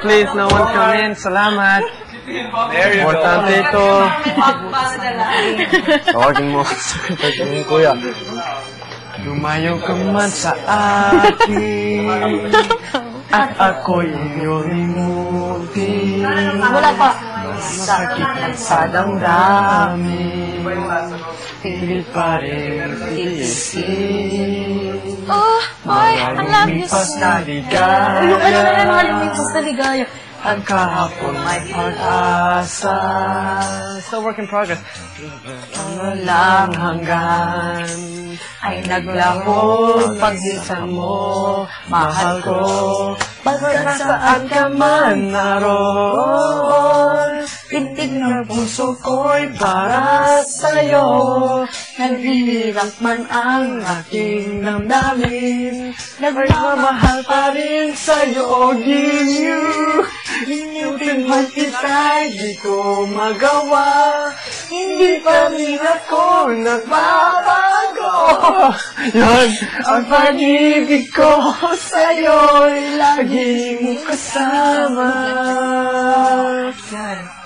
please. No one come in. Salamat. Importante ito. Tawagin mo. Tawagin mo, kuya. Lumayo ka man sa akin At ako'y iyong limutin Wala pa. Masakit ang sa damdamin Pilit pa rin tiisin love you so. ligaya Yung ano na lang, mga lumipas na ligaya. Ang kahapon may pag-asa Still work in progress lang hanggan ay naglahod pagdisan mo, mahal ko. Pagkat saan ka man naroon, pintig ng puso ko'y para sa'yo. Naghihirap man ang aking damdamin, nagmamahal pa rin sa'yo, give you. Inutin man kita, di ko magawa. Hindi pa rin ako nagbabago. Yan, ang pag-ibig ko sa'yo'y laging kasama. Yan.